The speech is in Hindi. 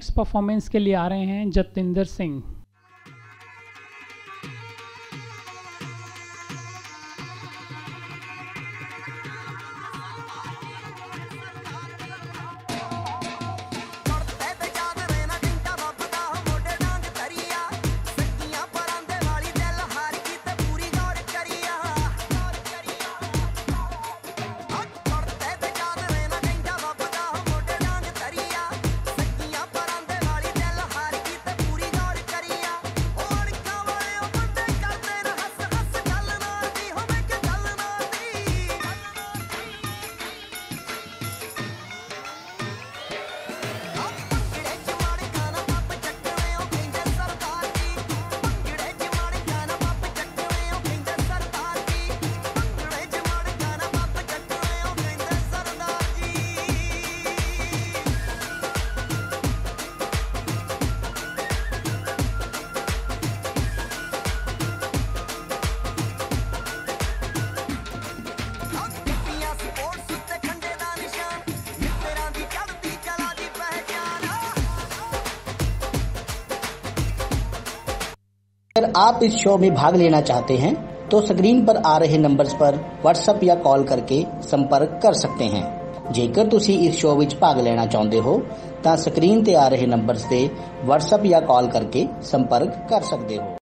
नेक्स्ट परफॉर्मेंस के लिए आ रहे हैं जतेंद्र सिंह। अगर आप इस शो में भाग लेना चाहते हैं तो स्क्रीन पर आ रहे नंबर्स पर व्हाट्सएप या कॉल करके ਸੰਪਰਕ ਕਰ ਸਕਦੇ हैं ਜੇਕਰ ਤੁਸੀਂ ਇਸ ਸ਼ੋਅ ਵਿੱਚ ਭਾਗ ਲੈਣਾ ਚਾਹੁੰਦੇ ਹੋ ਤਾਂ ਸਕਰੀਨ ਤੇ ਆ ਰਹੇ ਨੰਬਰਸ ਤੇ WhatsApp ਜਾਂ ਕਾਲ ਕਰਕੇ ਸੰਪਰਕ ਕਰ ਸਕਦੇ ਹੋ